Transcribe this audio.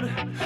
blood.